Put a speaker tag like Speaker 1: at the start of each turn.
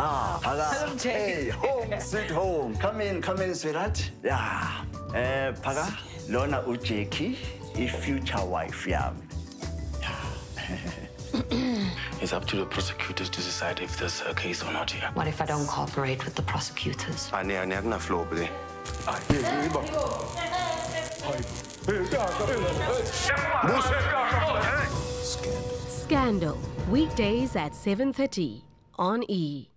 Speaker 1: Ah, Paga.
Speaker 2: Hello,
Speaker 1: Hey, home, sweet home. Come in, come in, sweetheart. Yeah. Eh, Paga, Lona Ujeki, i future wife yami.
Speaker 3: It's up to the prosecutors to decide if there's a uh, case or not here.
Speaker 4: What if I don't cooperate with the prosecutors?
Speaker 3: Ani ani akunaflow ble.
Speaker 5: Scandal, weekdays at 7:30 on E.